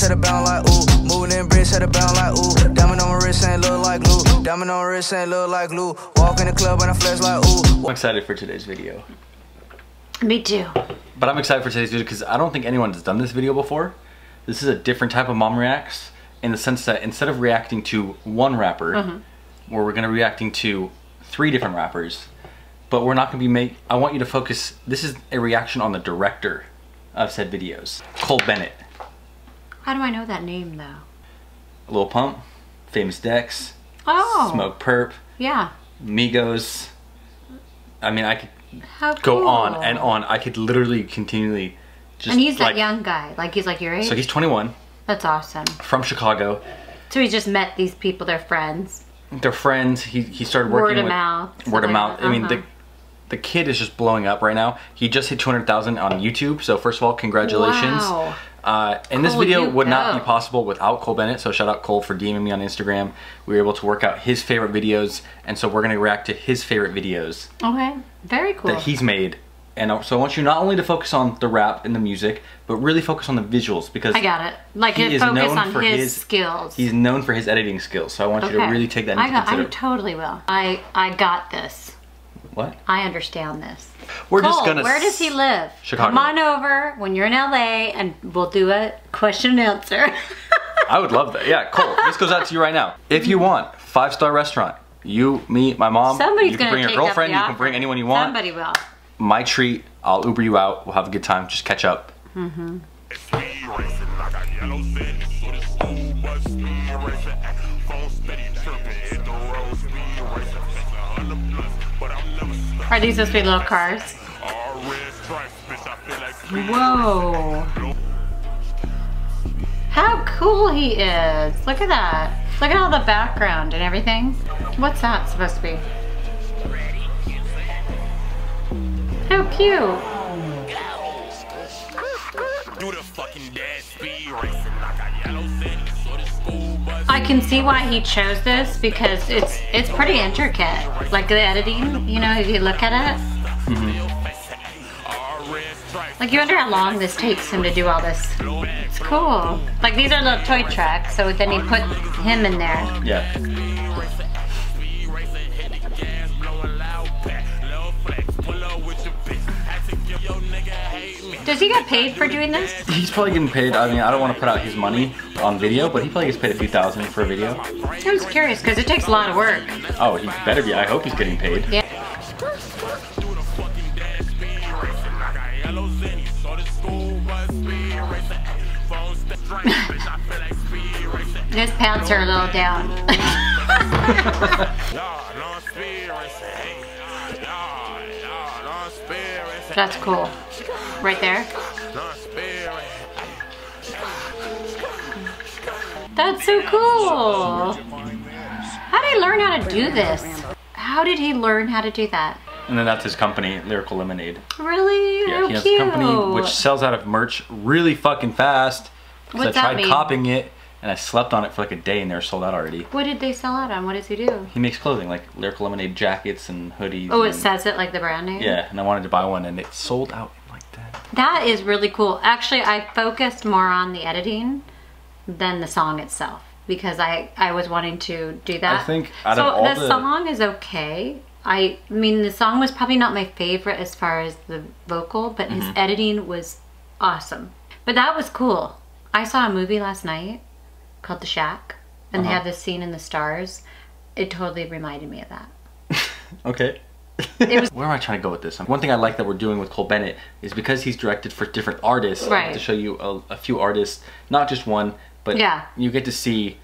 set a bound like ooh. Moving in bricks, set a bound like ooh. Diamond on my wrist ain't look like glue. Diamond on my wrist ain't look like glue. Walk in the club and I flex like ooh. I'm excited for today's video. Me too. But I'm excited for today's video because I don't think anyone has done this video before. This is a different type of mom reacts in the sense that instead of reacting to one rapper, Mm-hmm. where we're gonna be reacting to three different rappers, but we're not gonna be make. I want you to focus. This is a reaction on the director of said videos, Cole Bennett, How do I know that name though? Lil Pump, Famous Dex, Oh. Smokepurpp, Yeah. Migos. I mean, I could How go cool. on and on. I could literally continually just And he's that young guy. Like he's like your age. So he's 21 That's awesome. from Chicago. So he just met these people. They're friends. They're friends. He he started working Word of with mouth, Word of mouth. like I mean the Uh-huh. the kid is just blowing up right now. He just hit 200,000 on YouTube. So first of all, congratulations. Wow. Uh, and this Cole, video would not be possible without Cole Bennett. So shout out Cole for DMing me on Instagram. We were able to work out his favorite videos, and so we're gonna react to his favorite videos Okay. Very cool. that he's made. And so I want you not only to focus on the rap and the music, but really focus on the visuals because I got it. Like He is focus known on for his, his- skills. he's known for his editing skills. So I want you to really take that into I got, I totally will. I I got this. What? I understand this. We're Cole, just gonna. where does he live? Chicago. Come on over when you're in LA and we'll do a question and answer. I would love that. Yeah, Cole, this goes out to you right now. If you want five star restaurant, you, me, my mom, Somebody's you can gonna bring your girlfriend, you can bring anyone you want. Somebody will. My treat, I'll Uber you out. We'll have a good time. Just catch up. Mm-hmm. Speed Are these supposed to be little cars? Whoa. How cool he is. Look at that. Look at all the background and everything. What's that supposed to be? How cute. Do the fucking racing, yellow can see why he chose this because it's it's pretty intricate. Like the editing, you know, if you look at it. All red stripes, Like you wonder how long this takes him to do all this. It's cool. Like these are little toy tracks, so then he put him in there. Yeah. Does he get paid for doing this? He's probably getting paid. I mean, I don't want to put out his money on video, but he probably gets paid a few thousand for a video. I was curious because it takes a lot of work. Oh, he better be. I hope he's getting paid. Yeah. Do the fucking dead speed racing, I got yellow zenny, so the school bus speed racing. Phone st- stripes, bitch, I feel like speed racing. His pants are a little down. Lord, on speed racing, hey. Lord, Lord, on speed racing. That's cool. Right there. On speed racing. That's so cool. How did he learn how to do this? How did he learn how to do that? And then that's his company, Lyrical Lemonade. Really? Yeah, he has cute. a company which sells out of merch really fucking fast. 'Cause What's I tried copying it and I slept on it for like a day and they're sold out already. What did they sell out on? What does he do? He makes clothing like Lyrical Lemonade jackets and hoodies. Oh, it says it like the brand name? Yeah, and I wanted to buy one and it sold out that. Is really cool. Actually, I focused more on the editing than the song itself because I I was wanting to do that. I think so the, the- song is okay. I mean, the song was probably not my favorite as far as the vocal, but his Mm-hmm. editing was awesome. But that was cool. I saw a movie last night called The Shack, and they Uh-huh. had this scene in the stars. It totally reminded me of that. Okay. It was Where am I trying to go with this? One thing I like that we're doing with Cole Bennett is because he's directed for different artists. I Right. to show you a, a few artists, not just one, but Yeah. you get to see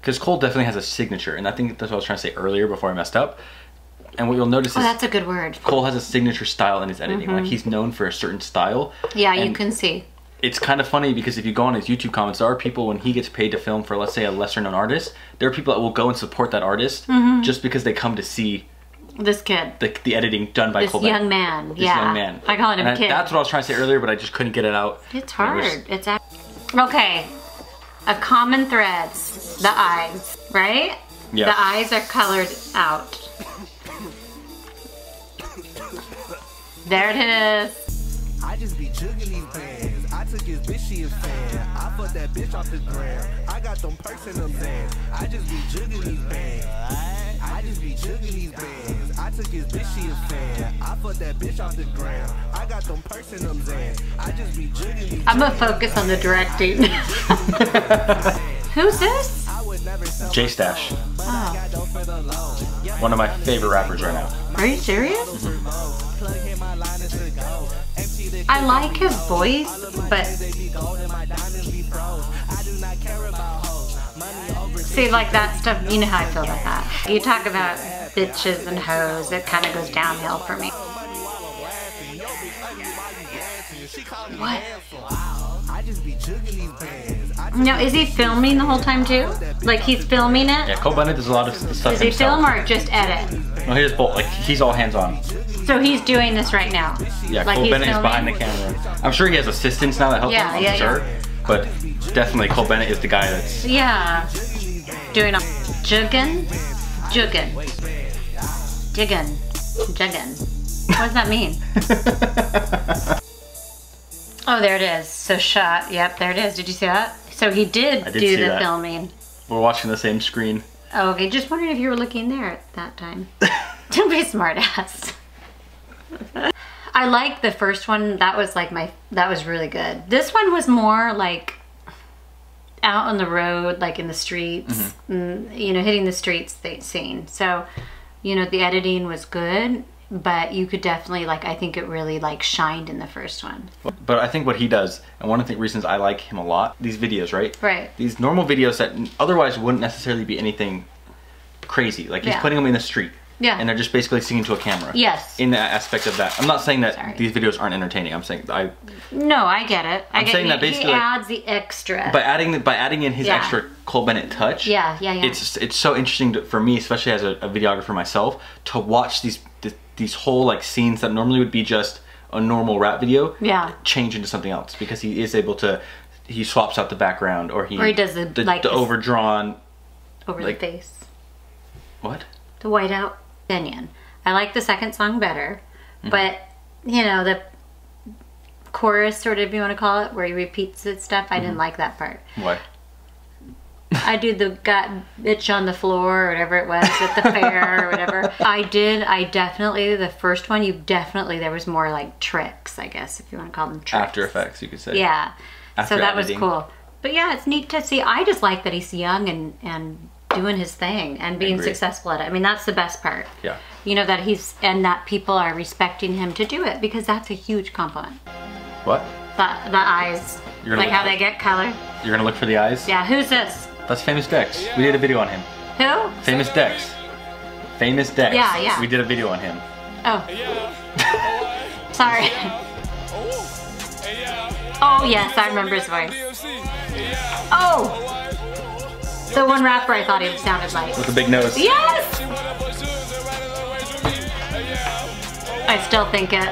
because Cole definitely has a signature, and I think that's what I was trying to say earlier before I messed up. And what you'll notice oh, is that's a good word. Cole has a signature style in his editing. Like he's known for a certain style. Yeah, you can see. It's kind of funny because if you go on his YouTube comments, there are people when he gets paid to film for, let's say, a lesser known artist. There are people that will go and support that artist Mm-hmm. just because they come to see This kid. the, the editing done by This Cole Bennett. young man. This yeah. young man. I call him And I- kid. That's what I was trying to say earlier, but I just couldn't get it out. It's It hard. was- It's a- okay. A common thread, the eyes, right? Yeah. The eyes are colored out. There it is. I just be chugging these pants. I took his bitch, she a fan. I fucked that bitch off the gram. I got them perks in them Zans. I just be jugging these bands. I just be jugging these bands. I took his bitch, she a fan. I fucked that bitch off the gram. I got them perks in them Zans. I just be jugging these I'm gonna focus on the directing. Who's this? J Stash, Oh, one of my favorite rappers right now. are you serious? Mm-hmm. I like his voice, but see, like that stuff. You know how I feel about that. You talk about bitches and hoes, it kind of goes downhill for me. What? I just be jugging these bands. I No, is he filming the whole time too? Like he's filming it? Yeah, Cole Bennett does a lot of stuff Does he himself. film or just edit? No, he does both. Like he's all hands on. So he's doing this right now. Yeah, Like Cole he's Bennett is behind the camera. I'm sure he has assistants now that help Yeah, him. I'm yeah, sure. yeah. But definitely Cole Bennett is the guy that's. Yeah. Doing a juggin? Juggin. Jiggin. Juggin. What does that mean? Oh, there it is. So shot. Yep, there it is. Did you see that? So he did, did do the that. filming. We're watching the same screen. Oh, okay, just wondering if you were looking there at that time. Don't be a smart ass. I like the first one. That was like my, that was really good. This one was more like out on the road, like in the streets, mm, you know, hitting the streets th- scene. So, you know, the editing was good, but you could definitely like, I think it really like shined in the first one. But I think what he does, and one of the reasons I like him a lot, these videos, right? Right. These normal videos that otherwise wouldn't necessarily be anything crazy. Like he's Yeah. putting them in the street. Yeah. And they're just basically singing to a camera. Yes. In that aspect of that. I'm not saying that Sorry. these videos aren't entertaining. I'm saying I No, I get it. I I'm get saying that basically, he adds the extra. by adding by adding in his Yeah. extra Cole Bennett touch. Yeah, yeah, yeah. It's it's so interesting to, for me, especially as a, a videographer myself, to watch these th- these whole like scenes that normally would be just a normal rap video. Yeah. Change into something else because he is able to. He swaps out the background, or he Or he does the, the, like, the overdrawn. over like- the face. What? The whiteout opinion. I like the second song better, Mm-hmm. but you know the chorus, sort of, if you want to call it, where he repeats it stuff. I Mm-hmm. didn't like that part. What? I do the got bitch on the floor or whatever it was at the fair or whatever. I did. I definitely the first one. You definitely there was more like tricks, I guess, if you want to call them tricks. After Effects, you could say. Yeah. After so that editing. was cool. But yeah, it's neat to see. I just like that he's young and and doing his thing and being agree. successful at it. I mean, that's the best part. Yeah. You know that he's and that people are respecting him to do it because that's a huge compliment. What? The the eyes, You're gonna like how look- they get color. You're gonna look for the eyes? Yeah. Who's this? That's Famous Dex. We did a video on him. Who? Famous Dex. Famous Dex. Yeah, yeah. We did a video on him. Oh. Sorry. Oh, oh yes, I remember his voice. Oh. The one rapper I thought he sounded like. With a big nose. Yes! I still think it.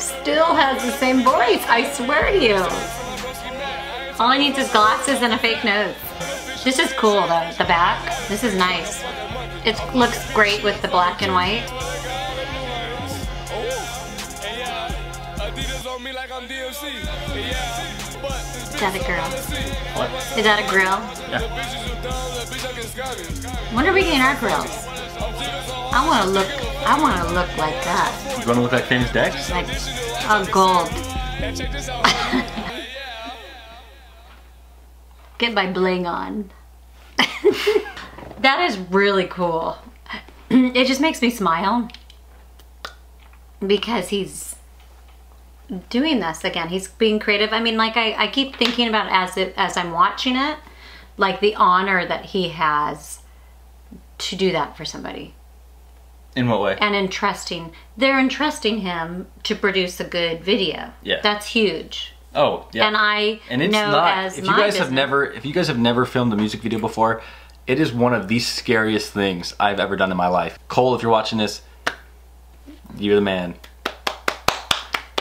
Still has the same voice, I swear to you. All he needs is glasses and a fake nose. This is cool though, the back. This is nice. It looks great with the black and white. Is that a girl? What? Is that a grill? Yeah. When are we getting our grills? I want to look. I want to look like that, You wanna look like Famous Dex? like a gold. Get my bling on. that is really cool. It just makes me smile because he's doing this again. He's being creative. I mean, like I, I keep thinking about as it as I'm watching it, like the honor that he has to do that for somebody In what way? and entrusting they're entrusting him to produce a good video. Yeah. That's huge. Oh, yeah. And I and it's know not. as If you guys have never, if you guys have never filmed a music video before, it is one of the scariest things I've ever done in my life. Cole, if you're watching this, you're the man.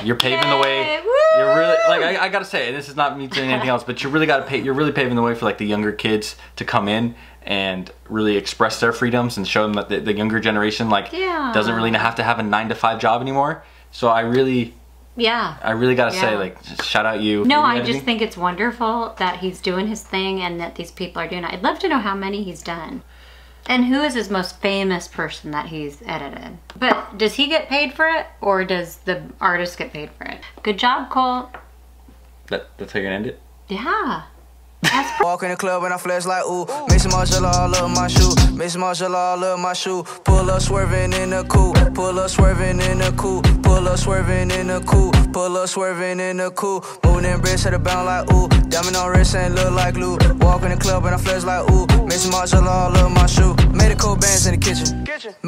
You're paving the way. Yay, You're really like I, I gotta say, and this is not me saying anything else, but you really gotta pay. You're really paving the way for like the younger kids to come in and really express their freedoms and show them that the, the younger generation like Yeah. doesn't really have to have a nine to five job anymore. So I really, Yeah. I really gotta say like shout out you. No, I just think it's wonderful that he's doing his thing and that these people are doing it. I'd love to know how many he's done. And who is his most famous person that he's edited? But does he get paid for it or does the artist get paid for it? Good job, Cole. that, that's how you're gonna end it. Yeah. Walk in the club and I flex like ooh. Mix Marshall all up my shoe. Mix Marshall all up my shoe. Pull up swerving in the coupe. Pull up swerving in the coupe. Pull up swerving in the coupe. Pull up swerving in the coupe. Moving them bricks at the bound like ooh. Diamond on wrist ain't look like glue. Walk in the club and I flex like ooh. Mix Marshall all up my shoe. Made a cold bands in the kitchen.